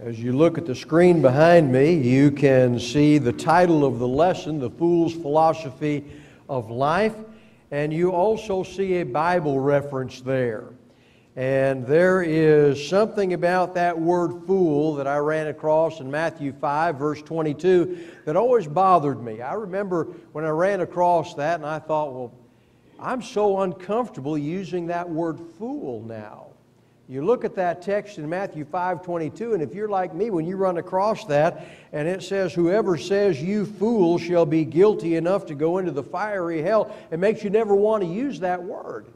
As you look at the screen behind me, you can see the title of the lesson, The Fool's Philosophy of Life, and you also see a Bible reference there. And there is something about that word fool that I ran across in Matthew 5, verse 22, that always bothered me. I remember when I ran across that and I thought, well, I'm so uncomfortable using that word fool now. You look at that text in Matthew 5 22, and if you're like me, when you run across that and it says, Whoever says you fool shall be guilty enough to go into the fiery hell, it makes you never want to use that word.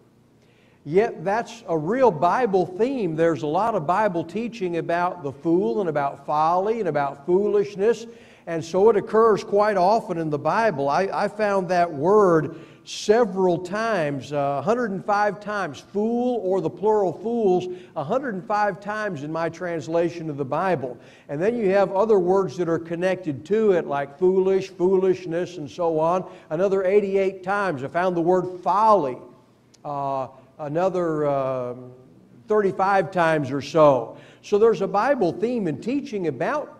Yet that's a real Bible theme. There's a lot of Bible teaching about the fool and about folly and about foolishness. And so it occurs quite often in the Bible. I, I found that word several times, uh, 105 times, fool or the plural fools, 105 times in my translation of the Bible. And then you have other words that are connected to it, like foolish, foolishness, and so on. Another 88 times. I found the word folly. Uh, another uh, 35 times or so. So there's a Bible theme in teaching about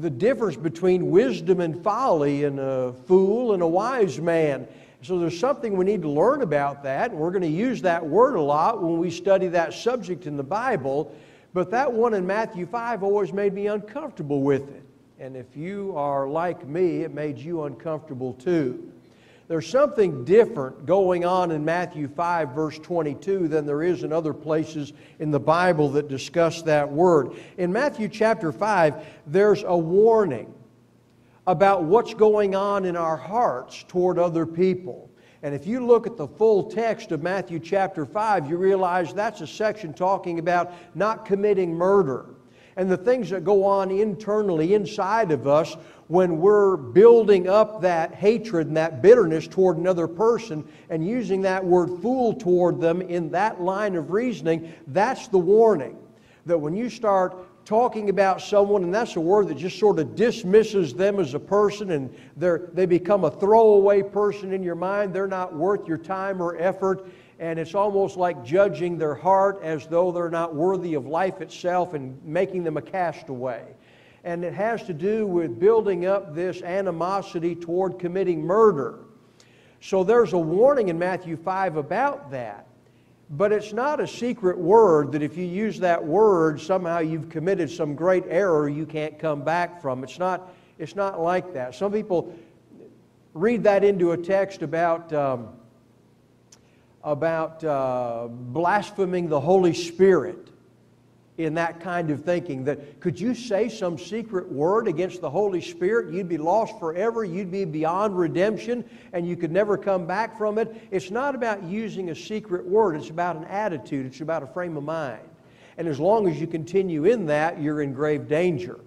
the difference between wisdom and folly and a fool and a wise man. So there's something we need to learn about that, we're going to use that word a lot when we study that subject in the Bible. But that one in Matthew 5 always made me uncomfortable with it. And if you are like me, it made you uncomfortable too. There's something different going on in Matthew 5, verse 22, than there is in other places in the Bible that discuss that word. In Matthew chapter 5, there's a warning about what's going on in our hearts toward other people. And if you look at the full text of Matthew chapter 5, you realize that's a section talking about not committing murder and the things that go on internally inside of us when we're building up that hatred and that bitterness toward another person and using that word fool toward them in that line of reasoning, that's the warning. That when you start talking about someone, and that's a word that just sort of dismisses them as a person, and they become a throwaway person in your mind. They're not worth your time or effort, and it's almost like judging their heart as though they're not worthy of life itself and making them a castaway. And it has to do with building up this animosity toward committing murder. So there's a warning in Matthew 5 about that. But it's not a secret word that if you use that word, somehow you've committed some great error you can't come back from. It's not, it's not like that. Some people read that into a text about, um, about uh, blaspheming the Holy Spirit in that kind of thinking that could you say some secret word against the Holy Spirit? You'd be lost forever, you'd be beyond redemption, and you could never come back from it. It's not about using a secret word, it's about an attitude, it's about a frame of mind. And as long as you continue in that, you're in grave danger.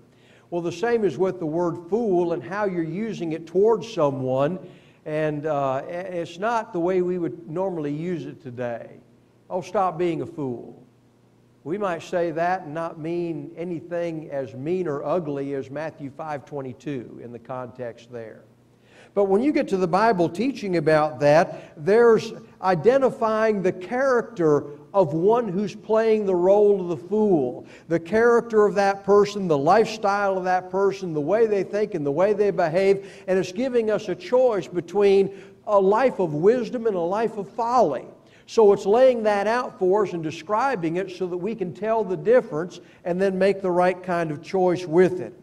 Well, the same is with the word fool and how you're using it towards someone. And uh, it's not the way we would normally use it today. Oh, stop being a fool. We might say that and not mean anything as mean or ugly as Matthew 5:22 in the context there. But when you get to the Bible teaching about that, there's identifying the character of one who's playing the role of the fool, the character of that person, the lifestyle of that person, the way they think and the way they behave, and it's giving us a choice between a life of wisdom and a life of folly. So it's laying that out for us and describing it so that we can tell the difference and then make the right kind of choice with it.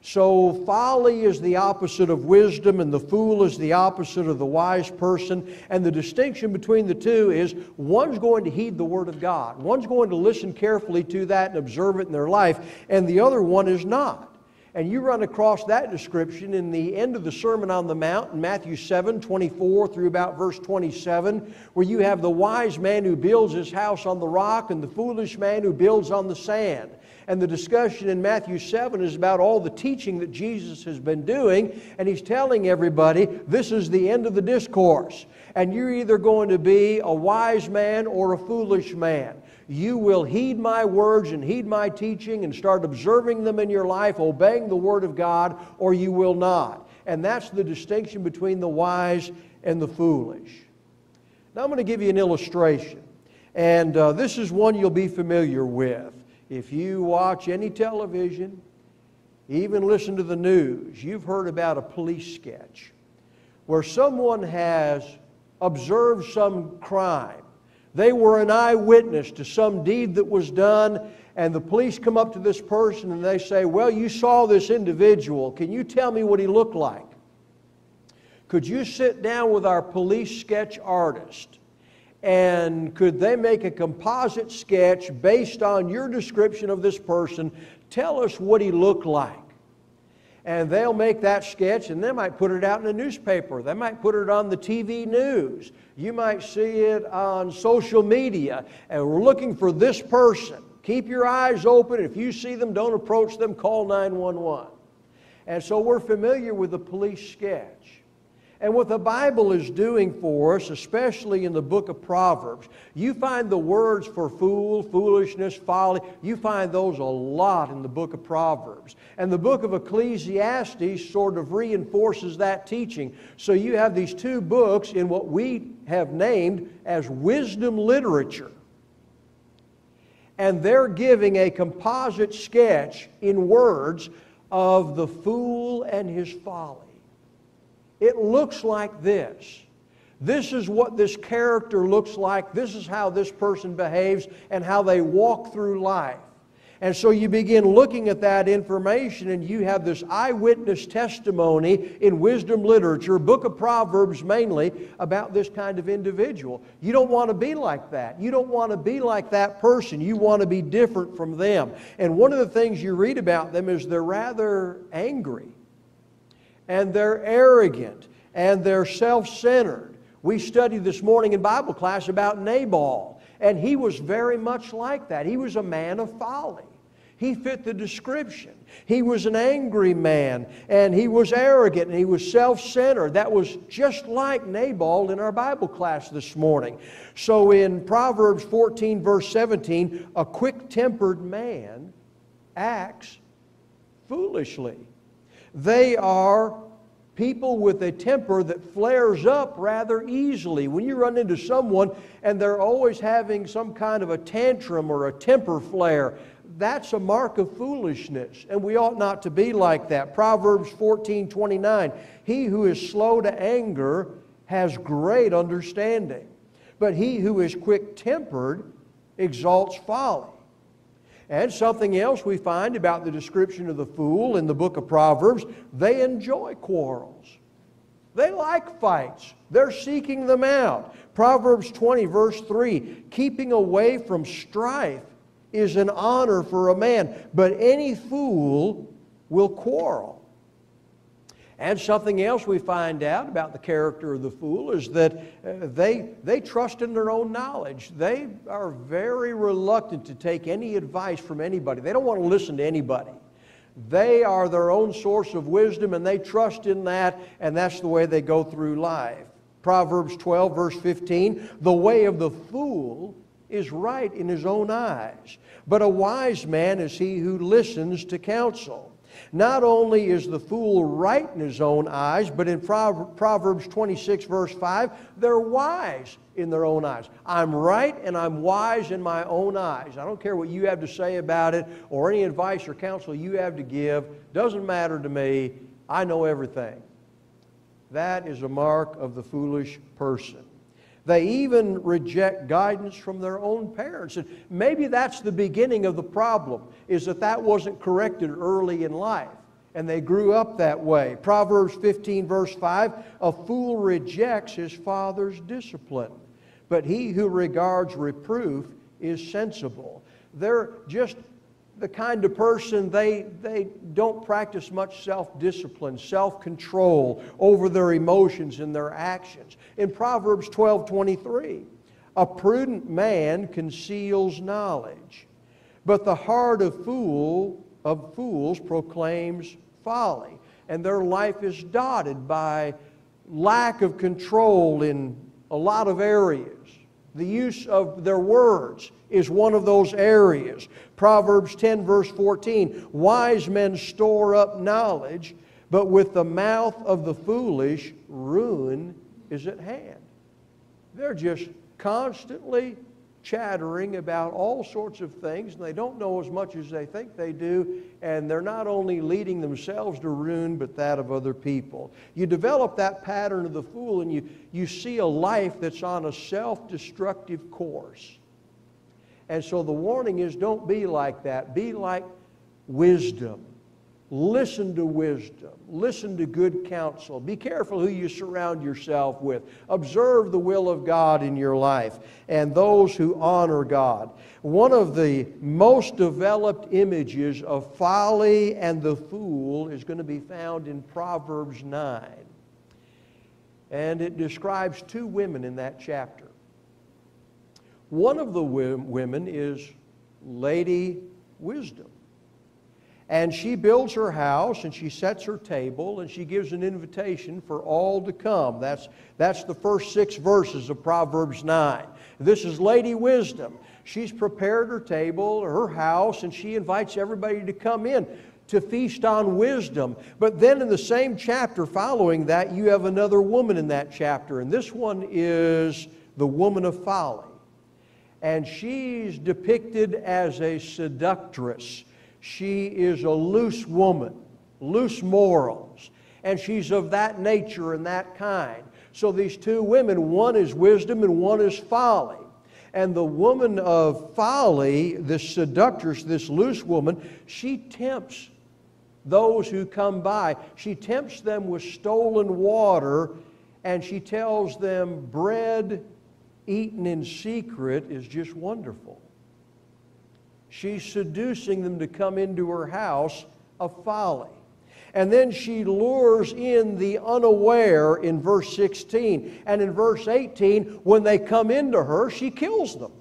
So, folly is the opposite of wisdom, and the fool is the opposite of the wise person. And the distinction between the two is one's going to heed the Word of God, one's going to listen carefully to that and observe it in their life, and the other one is not. And you run across that description in the end of the Sermon on the Mount in Matthew 7 24 through about verse 27, where you have the wise man who builds his house on the rock and the foolish man who builds on the sand. And the discussion in Matthew 7 is about all the teaching that Jesus has been doing, and he's telling everybody this is the end of the discourse. And you're either going to be a wise man or a foolish man you will heed my words and heed my teaching and start observing them in your life, obeying the Word of God, or you will not. And that's the distinction between the wise and the foolish. Now, I'm going to give you an illustration. And uh, this is one you'll be familiar with. If you watch any television, even listen to the news, you've heard about a police sketch where someone has observed some crime. They were an eyewitness to some deed that was done, and the police come up to this person and they say, Well, you saw this individual. Can you tell me what he looked like? Could you sit down with our police sketch artist and could they make a composite sketch based on your description of this person? Tell us what he looked like. And they'll make that sketch and they might put it out in a newspaper. They might put it on the TV news. You might see it on social media. And we're looking for this person. Keep your eyes open. If you see them, don't approach them. Call 911. And so we're familiar with the police sketch. And what the Bible is doing for us, especially in the book of Proverbs, you find the words for fool, foolishness, folly, you find those a lot in the book of Proverbs. And the book of Ecclesiastes sort of reinforces that teaching. So you have these two books in what we have named as wisdom literature. And they're giving a composite sketch in words of the fool and his folly. It looks like this. This is what this character looks like. This is how this person behaves and how they walk through life. And so you begin looking at that information, and you have this eyewitness testimony in wisdom literature, book of Proverbs mainly, about this kind of individual. You don't want to be like that. You don't want to be like that person. You want to be different from them. And one of the things you read about them is they're rather angry and they're arrogant and they're self centered. We studied this morning in Bible class about Nabal, and he was very much like that. He was a man of folly. He fit the description. He was an angry man, and he was arrogant, and he was self centered. That was just like Nabal in our Bible class this morning. So in Proverbs 14, verse 17, a quick tempered man acts foolishly. They are people with a temper that flares up rather easily. When you run into someone and they're always having some kind of a tantrum or a temper flare, that's a mark of foolishness, and we ought not to be like that. Proverbs 14 29 He who is slow to anger has great understanding, but he who is quick tempered exalts folly. And something else we find about the description of the fool in the book of Proverbs they enjoy quarrels. They like fights. They're seeking them out. Proverbs 20, verse 3 keeping away from strife is an honor for a man, but any fool will quarrel. And something else we find out about the character of the fool is that uh, they, they trust in their own knowledge. They are very reluctant to take any advice from anybody, they don't want to listen to anybody. They are their own source of wisdom and they trust in that, and that's the way they go through life. Proverbs 12, verse 15 The way of the fool is right in his own eyes, but a wise man is he who listens to counsel. Not only is the fool right in his own eyes, but in Proverbs 26, verse 5, they're wise in their own eyes. I'm right and I'm wise in my own eyes. I don't care what you have to say about it or any advice or counsel you have to give. Doesn't matter to me. I know everything. That is a mark of the foolish person. They even reject guidance from their own parents. And maybe that's the beginning of the problem, is that that wasn't corrected early in life. And they grew up that way. Proverbs 15, verse 5 A fool rejects his father's discipline, but he who regards reproof is sensible. They're just the kind of person they, they don't practice much self discipline, self control over their emotions and their actions. In Proverbs 12 23, a prudent man conceals knowledge, but the heart of fool of fools proclaims folly. And their life is dotted by lack of control in a lot of areas. The use of their words is one of those areas. Proverbs 10, verse 14 Wise men store up knowledge, but with the mouth of the foolish, ruin is at hand. They're just constantly chattering about all sorts of things, and they don't know as much as they think they do, and they're not only leading themselves to ruin, but that of other people. You develop that pattern of the fool, and you, you see a life that's on a self destructive course. And so the warning is don't be like that. Be like wisdom. Listen to wisdom. Listen to good counsel. Be careful who you surround yourself with. Observe the will of God in your life and those who honor God. One of the most developed images of folly and the fool is going to be found in Proverbs 9. And it describes two women in that chapter. One of the women is Lady Wisdom. And she builds her house and she sets her table and she gives an invitation for all to come. That's, that's the first six verses of Proverbs 9. This is Lady Wisdom. She's prepared her table, her house, and she invites everybody to come in to feast on wisdom. But then in the same chapter following that, you have another woman in that chapter, and this one is the woman of folly. And she's depicted as a seductress she is a loose woman, loose morals, and she's of that nature and that kind. So these two women, one is wisdom and one is folly. And the woman of folly, this seductress, this loose woman, she tempts those who come by. She tempts them with stolen water, and she tells them bread eaten in secret is just wonderful. She's seducing them to come into her house of folly. And then she lures in the unaware in verse 16. And in verse 18, when they come into her, she kills them.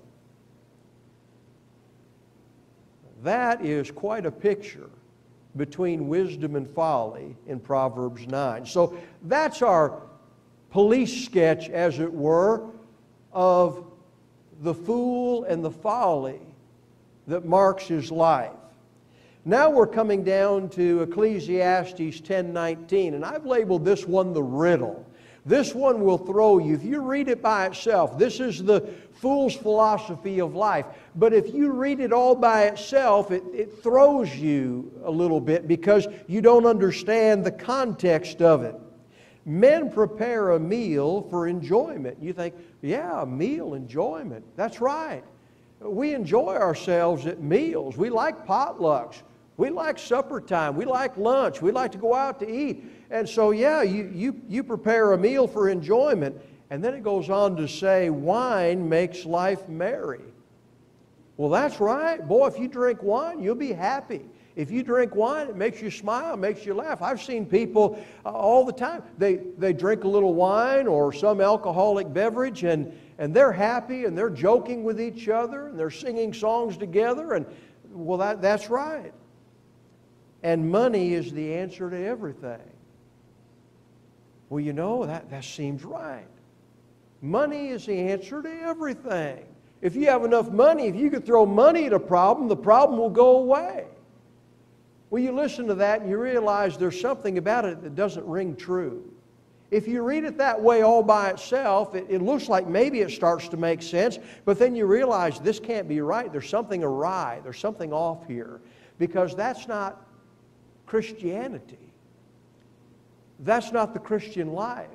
That is quite a picture between wisdom and folly in Proverbs 9. So that's our police sketch, as it were, of the fool and the folly that marks his life. Now we're coming down to Ecclesiastes 10:19 and I've labeled this one the riddle. This one will throw you. If you read it by itself, this is the fool's philosophy of life. But if you read it all by itself, it, it throws you a little bit because you don't understand the context of it. Men prepare a meal for enjoyment. You think, yeah, a meal, enjoyment. That's right we enjoy ourselves at meals. We like potlucks. We like supper time. We like lunch. We like to go out to eat. And so, yeah, you, you, you prepare a meal for enjoyment. And then it goes on to say, wine makes life merry. Well, that's right. Boy, if you drink wine, you'll be happy. If you drink wine, it makes you smile, makes you laugh. I've seen people uh, all the time. They, they drink a little wine or some alcoholic beverage, and, and they're happy and they're joking with each other and they're singing songs together. And well, that, that's right. And money is the answer to everything. Well, you know, that, that seems right. Money is the answer to everything. If you have enough money, if you could throw money at a problem, the problem will go away. Well, you listen to that and you realize there's something about it that doesn't ring true. If you read it that way all by itself, it, it, looks like maybe it starts to make sense, but then you realize this can't be right. There's something awry, there's something off here, because that's not Christianity. That's not the Christian life.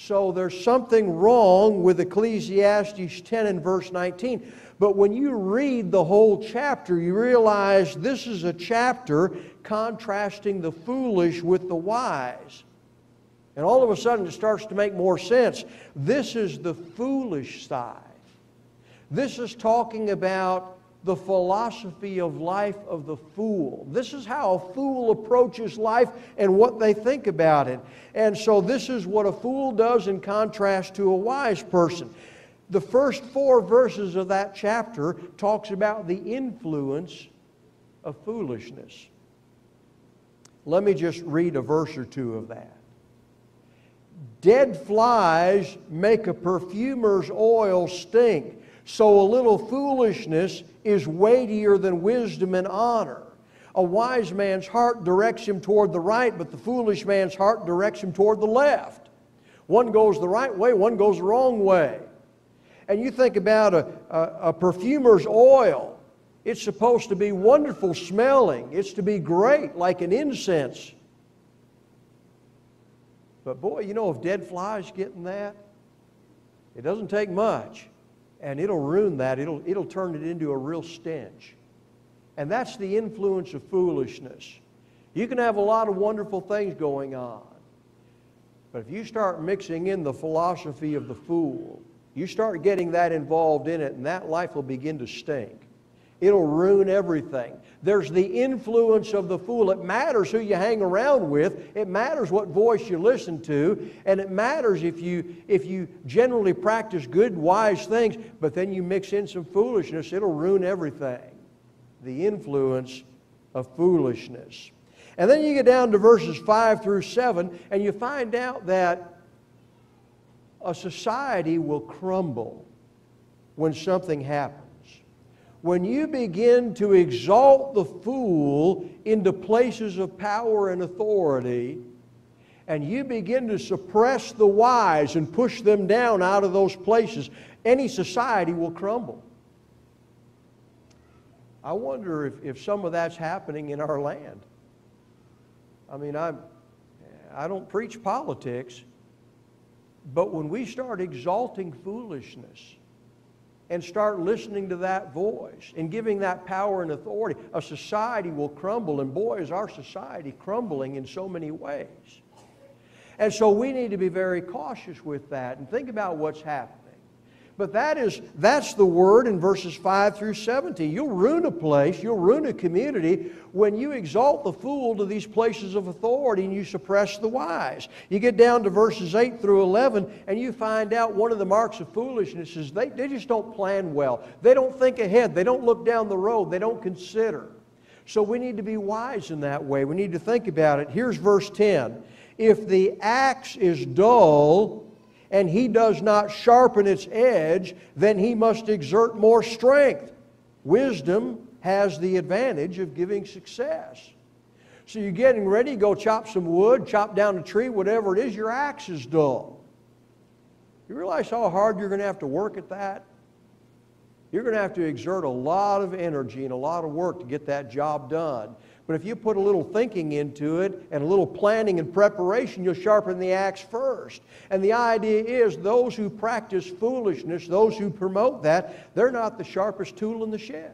So there's something wrong with Ecclesiastes 10 and verse 19. But when you read the whole chapter, you realize this is a chapter contrasting the foolish with the wise. And all of a sudden it starts to make more sense. This is the foolish side. This is talking about the philosophy of life of the fool. This is how a fool approaches life and what they think about it. And so this is what a fool does in contrast to a wise person. The first four verses of that chapter talks about the influence of foolishness. Let me just read a verse or two of that. Dead flies make a perfumer's oil stink, so a little foolishness is weightier than wisdom and honor. A wise man's heart directs him toward the right, but the foolish man's heart directs him toward the left. One goes the right way, one goes the wrong way. And you think about a, a, a perfumer's oil. It's supposed to be wonderful smelling. It's to be great, like an incense. But boy, you know, if dead flies get in that, it doesn't take much. And it'll ruin that. It'll, it'll turn it into a real stench. And that's the influence of foolishness. You can have a lot of wonderful things going on. But if you start mixing in the philosophy of the fool, you start getting that involved in it, and that life will begin to stink. It'll ruin everything. There's the influence of the fool. It matters who you hang around with. It matters what voice you listen to. And it matters if you, if you generally practice good, wise things, but then you mix in some foolishness, it'll ruin everything. The influence of foolishness. And then you get down to verses 5 through 7, and you find out that a society will crumble when something happens when you begin to exalt the fool into places of power and authority, and you begin to suppress the wise and push them down out of those places, any society will crumble. I wonder if, if some of that's happening in our land. I mean, I'm, I don't preach politics, but when we start exalting foolishness, and start listening to that voice and giving that power and authority, a society will crumble. And boy, is our society crumbling in so many ways. And so we need to be very cautious with that and think about what's happening. But that is, that's the word in verses 5 through 17. You'll ruin a place, you'll ruin a community when you exalt the fool to these places of authority and you suppress the wise. You get down to verses 8 through 11 and you find out one of the marks of foolishness is they, they just don't plan well. They don't think ahead. They don't look down the road. They don't consider. So we need to be wise in that way. We need to think about it. Here's verse 10. If the axe is dull, and he does not sharpen its edge, then he must exert more strength. Wisdom has the advantage of giving success. So you're getting ready go chop some wood, chop down a tree, whatever it is, your axe is dull. You realize how hard you're going to have to work at that? You're going to have to exert a lot of energy and a lot of work to get that job done. But if you put a little thinking into it and a little planning and preparation, you'll sharpen the axe first. And the idea is those who practice foolishness, those who promote that, they're not the sharpest tool in the shed.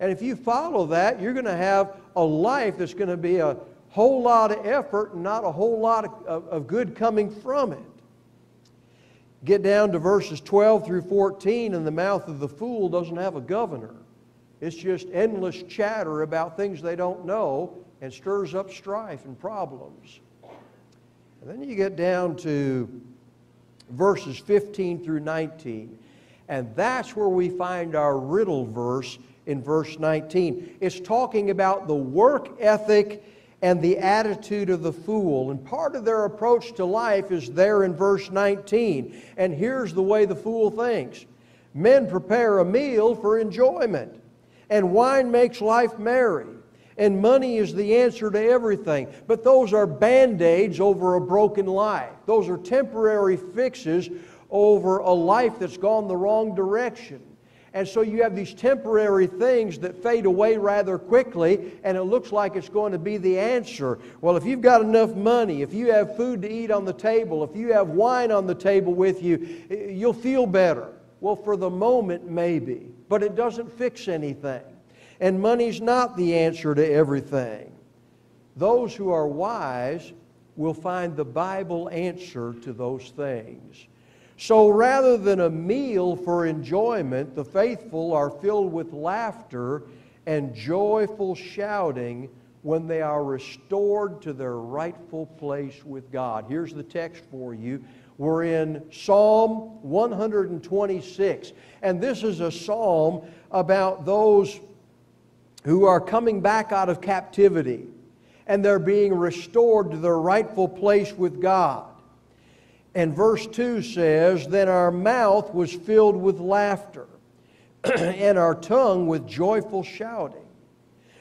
And if you follow that, you're going to have a life that's going to be a whole lot of effort and not a whole lot of, of, good coming from it. Get down to verses 12 through 14, and the mouth of the fool doesn't have a governor. It's just endless chatter about things they don't know and stirs up strife and problems. And then you get down to verses 15 through 19. And that's where we find our riddle verse in verse 19. It's talking about the work ethic and the attitude of the fool. And part of their approach to life is there in verse 19. And here's the way the fool thinks Men prepare a meal for enjoyment and wine makes life merry, and money is the answer to everything. But those are band aids over a broken life, those are temporary fixes over a life that's gone the wrong direction. And so you have these temporary things that fade away rather quickly, and it looks like it's going to be the answer. Well, if you've got enough money, if you have food to eat on the table, if you have wine on the table with you, you'll feel better. Well, for the moment, maybe but it doesn't fix anything. And money's not the answer to everything. Those who are wise will find the Bible answer to those things. So rather than a meal for enjoyment, the faithful are filled with laughter and joyful shouting when they are restored to their rightful place with God. Here's the text for you we're in Psalm 126. And this is a psalm about those who are coming back out of captivity and they're being restored to their rightful place with God. And verse 2 says, Then our mouth was filled with laughter, and our tongue with joyful shouting.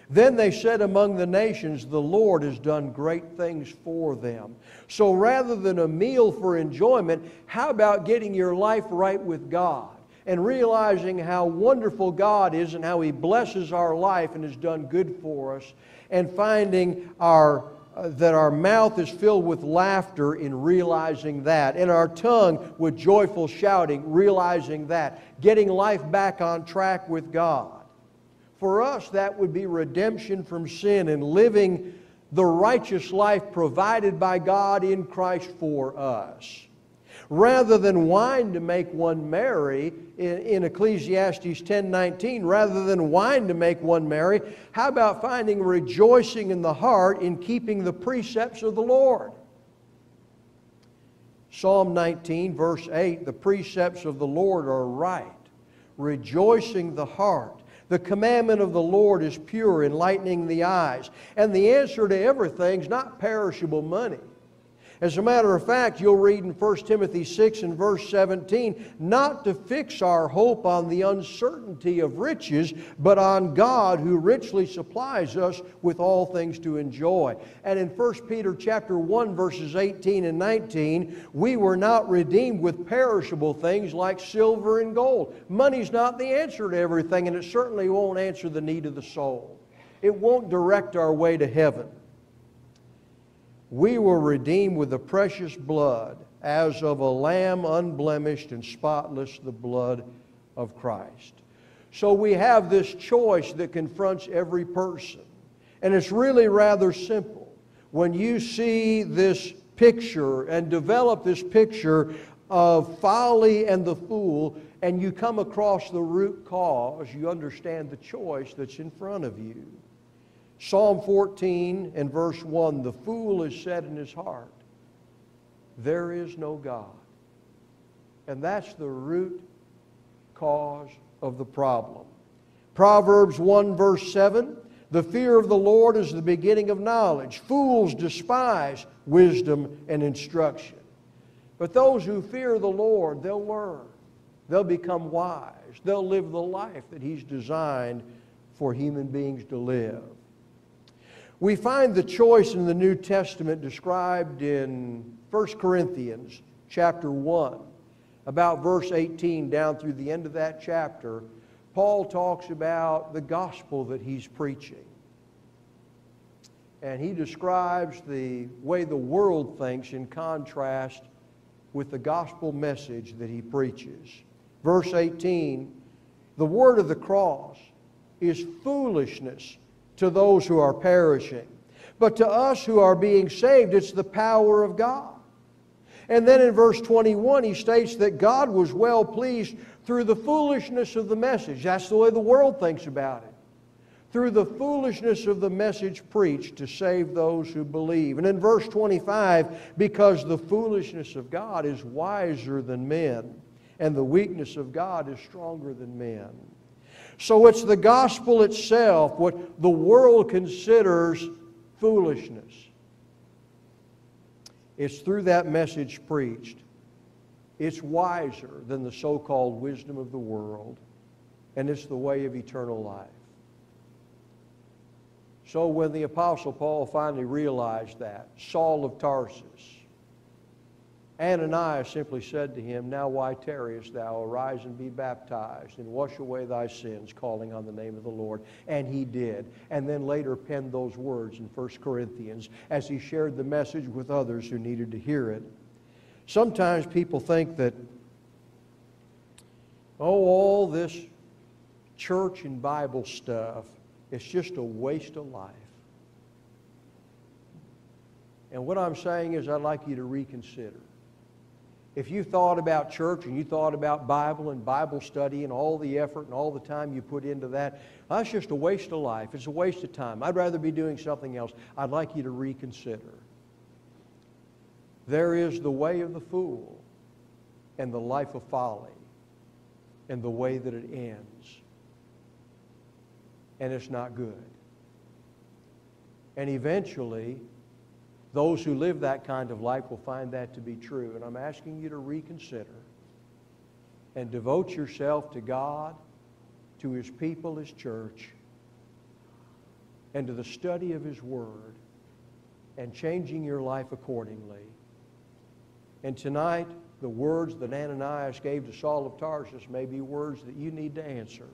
Then they said among the nations, The Lord has done great things for them. So rather than a meal for enjoyment, how about getting your life right with God? and realizing how wonderful God is and how He blesses our life and has done good for us, and finding our uh, that our mouth is filled with laughter in realizing that, and our tongue with joyful shouting, realizing that, getting life back on track with God. For us, that would be redemption from sin and living the righteous life provided by God in Christ for us. Rather than wine to make one merry, in, in Ecclesiastes 10:19, rather than wine to make one merry, how about finding rejoicing in the heart in keeping the precepts of the Lord? Psalm 19, verse 8, the precepts of the Lord are right, rejoicing the heart. The commandment of the Lord is pure, enlightening the eyes. And the answer to everything is not perishable money. As a matter of fact, you'll read in 1 Timothy 6 and verse 17, not to fix our hope on the uncertainty of riches, but on God who richly supplies us with all things to enjoy. And in 1 Peter chapter 1 verses 18 and 19, we were not redeemed with perishable things like silver and gold. Money's not the answer to everything, and it certainly won't answer the need of the soul. It won't direct our way to heaven we were redeemed with the precious blood as of a lamb unblemished and spotless, the blood of Christ. So we have this choice that confronts every person. And it's really rather simple. When you see this picture and develop this picture of folly and the fool, and you come across the root cause, you understand the choice that's in front of you. Psalm 14 and verse 1 The fool has said in his heart, There is no God. And that's the root cause of the problem. Proverbs 1 verse 7 The fear of the Lord is the beginning of knowledge. Fools despise wisdom and instruction. But those who fear the Lord, they'll learn. They'll become wise. They'll live the life that He's designed for human beings to live. We find the choice in the New Testament described in 1 Corinthians chapter 1, about verse 18 down through the end of that chapter. Paul talks about the gospel that he's preaching. And he describes the way the world thinks in contrast with the gospel message that he preaches. Verse 18 The word of the cross is foolishness to those who are perishing. But to us who are being saved, it's the power of God. And then in verse 21, he states that God was well pleased through the foolishness of the message. That's the way the world thinks about it. Through the foolishness of the message preached to save those who believe. And in verse 25, because the foolishness of God is wiser than men, and the weakness of God is stronger than men. So it's the gospel itself, what the world considers foolishness. It's through that message preached. It's wiser than the so called wisdom of the world, and it's the way of eternal life. So when the Apostle Paul finally realized that, Saul of Tarsus, Ananias simply said to him, Now why tarriest thou? Arise and be baptized, and wash away thy sins, calling on the name of the Lord. And he did. And then later penned those words in 1 Corinthians as he shared the message with others who needed to hear it. Sometimes people think that, oh, all this church and Bible stuff, it's just a waste of life. And what I'm saying is, I'd like you to reconsider if you thought about church and you thought about Bible and Bible study and all the effort and all the time you put into that, that's just a waste of life. It's a waste of time. I'd rather be doing something else. I'd like you to reconsider. There is the way of the fool and the life of folly and the way that it ends. And it's not good. And eventually, those who live that kind of life will find that to be true. And I'm asking you to reconsider and devote yourself to God, to His people, His church, and to the study of His Word and changing your life accordingly. And tonight, the words that Ananias gave to Saul of Tarsus may be words that you need to answer.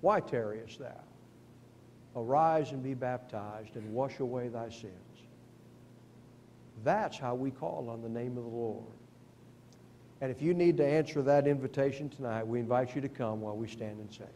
Why tarriest thou? Arise and be baptized and wash away thy sins. That's how we call on the name of the Lord. And if you need to answer that invitation tonight, we invite you to come while we stand and sing.